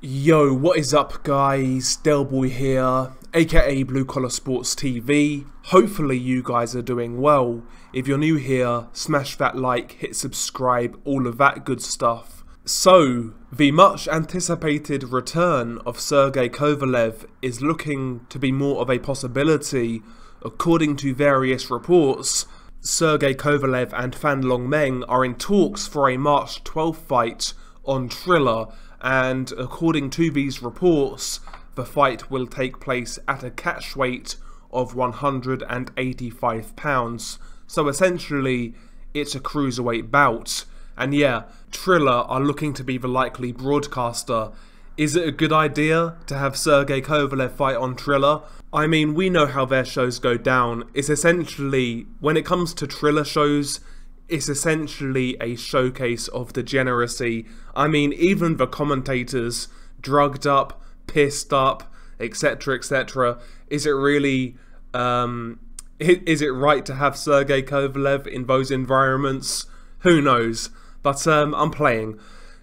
Yo, what is up guys? Delboy here, aka Blue Collar Sports TV. Hopefully you guys are doing well. If you're new here, smash that like, hit subscribe, all of that good stuff. So, the much anticipated return of Sergey Kovalev is looking to be more of a possibility. According to various reports, Sergey Kovalev and Fan Long Meng are in talks for a March 12th fight on Triller and according to these reports, the fight will take place at a catch weight of 185 pounds. So essentially, it's a cruiserweight bout. And yeah, Triller are looking to be the likely broadcaster. Is it a good idea to have Sergey Kovalev fight on Triller? I mean, we know how their shows go down. It's essentially, when it comes to Triller shows, it's essentially a showcase of degeneracy. I mean, even the commentators, drugged up, pissed up, etc., etc. Is it really, um, is it right to have Sergey Kovalev in those environments? Who knows? But um, I'm playing.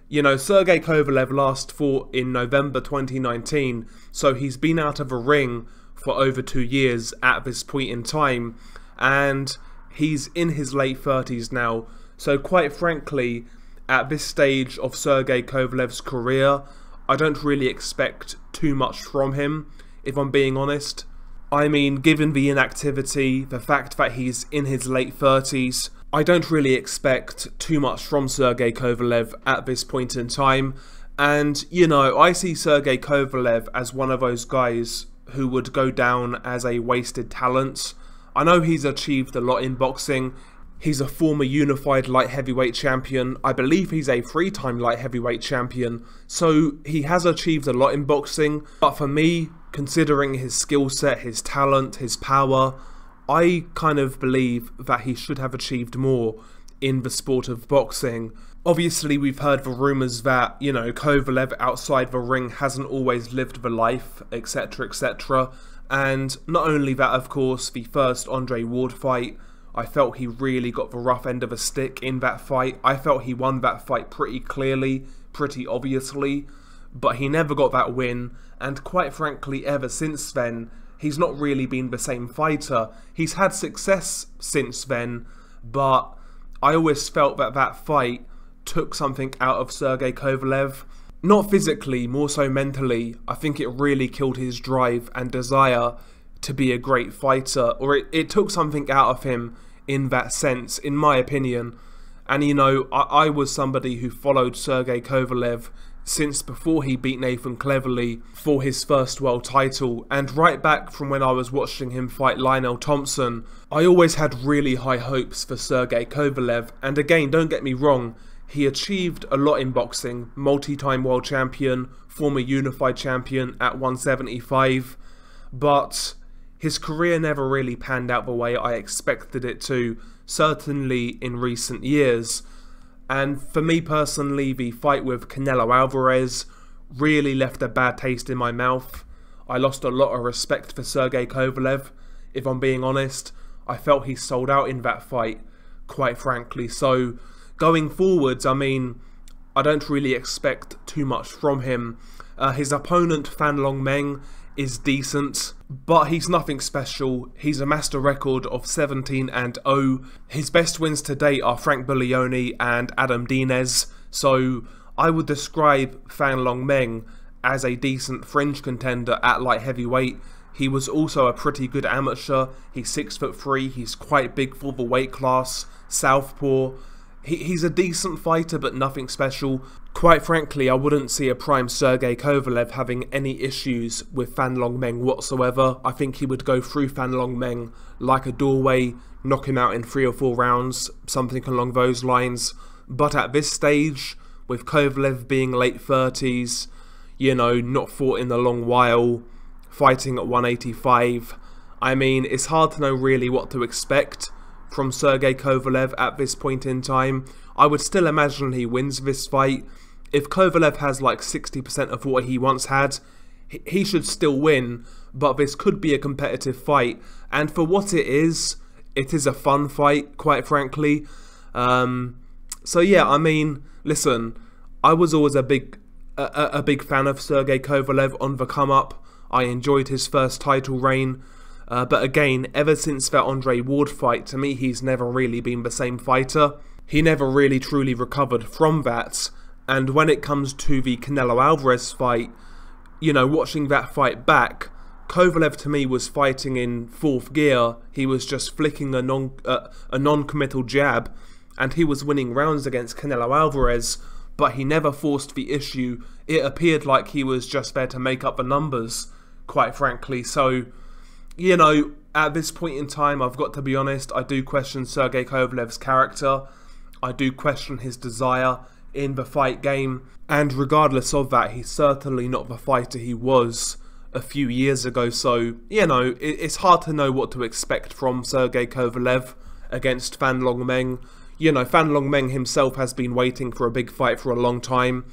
You know, Sergey Kovalev last fought in November 2019, so he's been out of a ring for over two years at this point in time, and he's in his late 30s now, so quite frankly, at this stage of Sergey Kovalev's career, I don't really expect too much from him, if I'm being honest. I mean, given the inactivity, the fact that he's in his late 30s, I don't really expect too much from Sergey Kovalev at this point in time. And, you know, I see Sergey Kovalev as one of those guys who would go down as a wasted talent. I know he's achieved a lot in boxing. He's a former unified light heavyweight champion. I believe he's a three time light heavyweight champion. So he has achieved a lot in boxing. But for me, considering his skill set, his talent, his power, I kind of believe that he should have achieved more in the sport of boxing. Obviously, we've heard the rumours that, you know, Kovalev outside the ring hasn't always lived the life, etc., etc. And not only that, of course, the first Andre Ward fight, I felt he really got the rough end of a stick in that fight. I felt he won that fight pretty clearly, pretty obviously, but he never got that win, and quite frankly, ever since then, he's not really been the same fighter. He's had success since then, but I always felt that that fight took something out of Sergey Kovalev not physically, more so mentally, I think it really killed his drive and desire to be a great fighter, or it, it took something out of him in that sense, in my opinion. And you know, I, I was somebody who followed Sergey Kovalev since before he beat Nathan Cleverly for his first world title, and right back from when I was watching him fight Lionell Thompson, I always had really high hopes for Sergey Kovalev. And again, don't get me wrong, he achieved a lot in boxing, multi-time world champion, former unified champion at 175, but his career never really panned out the way I expected it to, certainly in recent years. And for me personally, the fight with Canelo Alvarez really left a bad taste in my mouth. I lost a lot of respect for Sergey Kovalev, if I'm being honest. I felt he sold out in that fight, quite frankly. So going forwards, I mean, I don't really expect too much from him. Uh, his opponent, Fan Long Meng, is decent, but he's nothing special. He's a master record of 17 and 0. His best wins to date are Frank Buglioni and Adam Deines, so I would describe Fan Long Meng as a decent fringe contender at light heavyweight. He was also a pretty good amateur. He's six foot three. He's quite big for the weight class. Southpaw. He, he's a decent fighter, but nothing special. Quite frankly, I wouldn't see a prime Sergey Kovalev having any issues with Fan Long Meng whatsoever. I think he would go through Fan Long Meng like a doorway, knock him out in three or four rounds, something along those lines. But at this stage, with Kovalev being late 30s, you know, not fought in a long while, fighting at 185, I mean, it's hard to know really what to expect from Sergey Kovalev at this point in time. I would still imagine he wins this fight. If Kovalev has like 60% of what he once had, he should still win, but this could be a competitive fight. And for what it is, it is a fun fight, quite frankly. Um, so yeah, I mean, listen, I was always a big a, a big fan of Sergey Kovalev on the come up. I enjoyed his first title reign. Uh, but again, ever since that Andre Ward fight, to me, he's never really been the same fighter. He never really truly recovered from that. And when it comes to the Canelo Alvarez fight, you know, watching that fight back, Kovalev to me was fighting in fourth gear. He was just flicking a non uh, a non-committal jab, and he was winning rounds against Canelo Alvarez. But he never forced the issue. It appeared like he was just there to make up the numbers, quite frankly. So, you know, at this point in time, I've got to be honest. I do question Sergey Kovalev's character. I do question his desire in the fight game. And regardless of that, he's certainly not the fighter he was a few years ago. So, you know, it, it's hard to know what to expect from Sergey Kovalev against Fan Long Meng. You know, Fan Long Meng himself has been waiting for a big fight for a long time.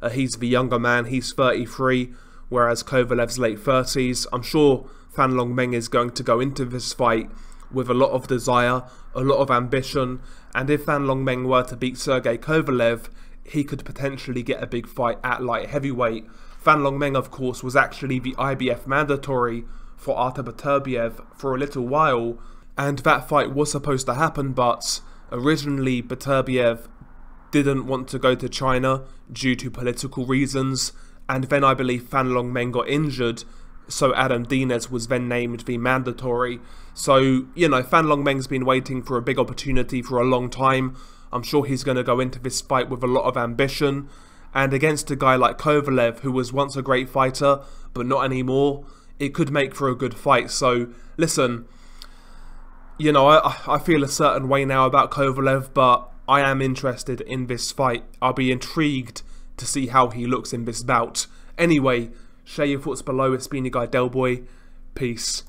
Uh, he's the younger man, he's 33, whereas Kovalev's late 30s. I'm sure Fan Long Meng is going to go into this fight with a lot of desire, a lot of ambition, and if Fan Long Meng were to beat Sergey Kovalev, he could potentially get a big fight at light heavyweight. Fan Long Meng, of course, was actually the IBF mandatory for Artur Beterbiev for a little while, and that fight was supposed to happen, but originally Beterbiev didn't want to go to China due to political reasons, and then I believe Fan Long Meng got injured, so Adam Deines was then named the mandatory. So, you know, Fan Long Meng's been waiting for a big opportunity for a long time. I'm sure he's going to go into this fight with a lot of ambition. And against a guy like Kovalev, who was once a great fighter, but not anymore, it could make for a good fight. So, listen, you know, I, I feel a certain way now about Kovalev, but I am interested in this fight. I'll be intrigued to see how he looks in this bout. Anyway, share your thoughts below. It's been your guy Delboy. Peace.